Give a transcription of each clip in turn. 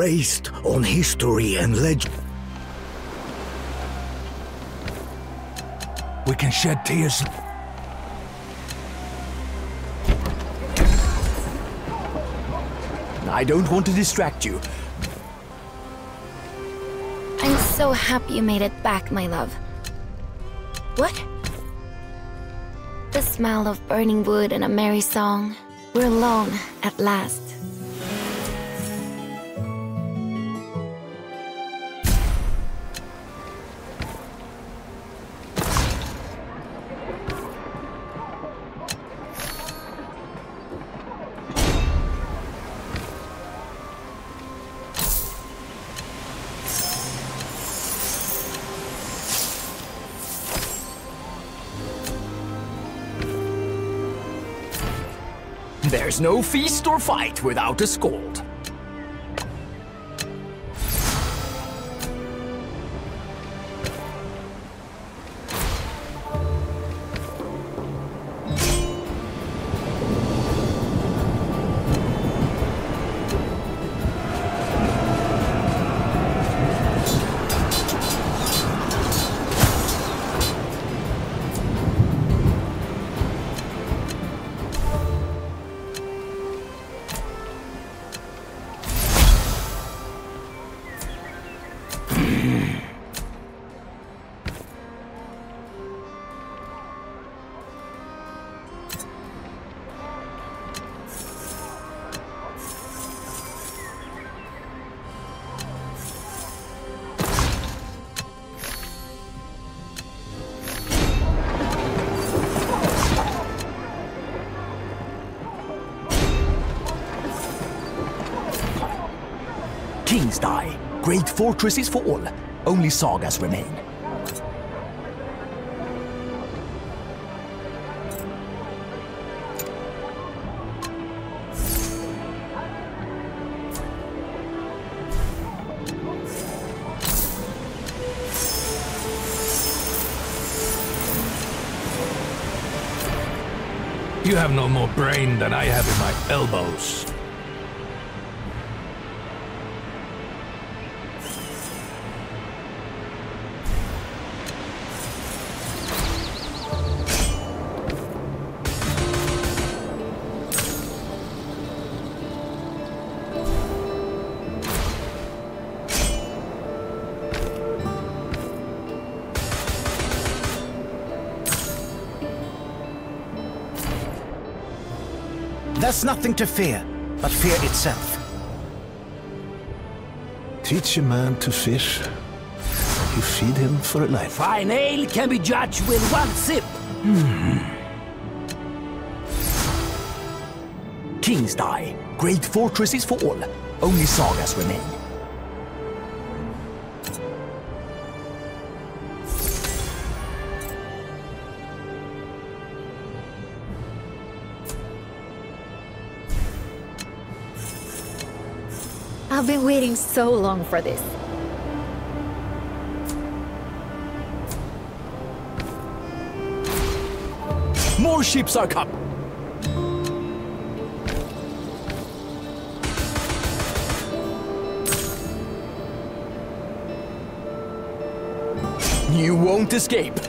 based on history and legend. We can shed tears. I don't want to distract you. I'm so happy you made it back, my love. What? The smell of burning wood and a merry song. We're alone, at last. There's no feast or fight without a scold. Great fortresses fall. Only sagas remain. You have no more brain than I have in my elbows. There's nothing to fear, but fear itself. Teach a man to fish, you feed him for a life. Fine ale can be judged with one sip. Hmm. Kings die. Great fortresses fall. Only sagas remain. I've been waiting so long for this. More ships are coming. You won't escape.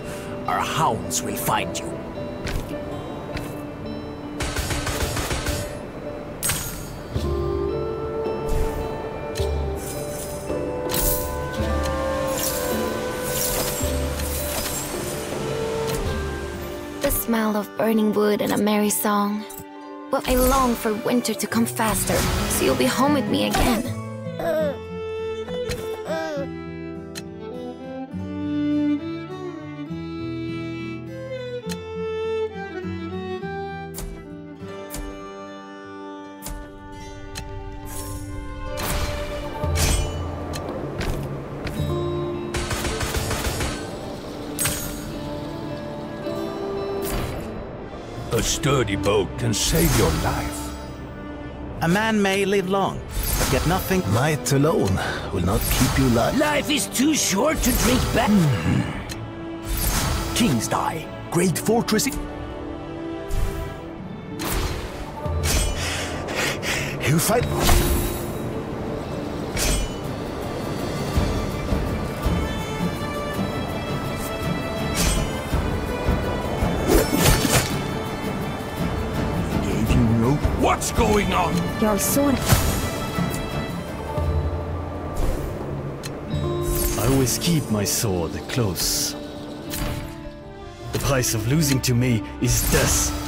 Our hounds will find you. Smell of burning wood and a merry song. But I long for winter to come faster, so you'll be home with me again. A sturdy boat can save your life. A man may live long, but get nothing. Might alone will not keep you alive. Life is too short to drink back. Hmm. Kings die. Great fortresses. You fight. What's going on? Your sword. I always keep my sword close. The price of losing to me is death.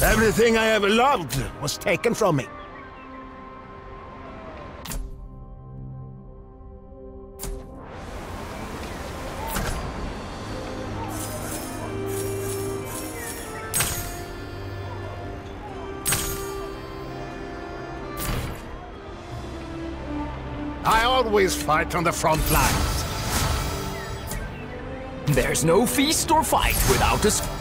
Everything I ever loved was taken from me. I always fight on the front lines. There's no feast or fight without a...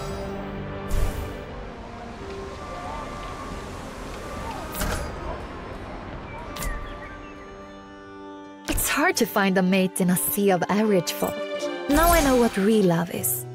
to find a mate in a sea of average folk. Now I know what real love is.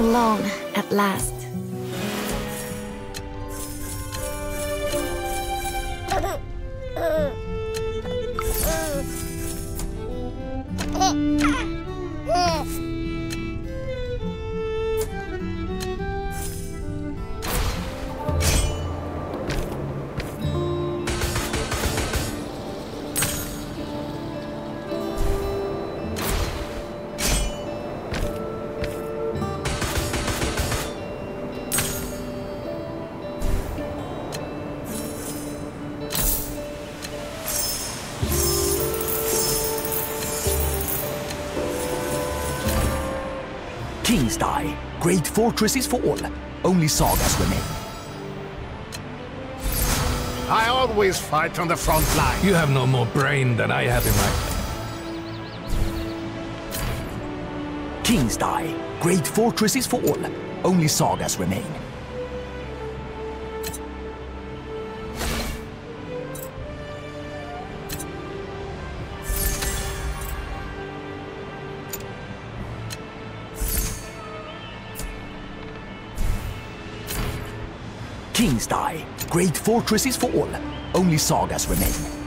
Alone at last. Kings die. Great fortresses fall. Only sagas remain. I always fight on the front line. You have no more brain than I have in my... Kings die. Great fortresses fall. Only sagas remain. Kings die, great fortresses fall, only sagas remain.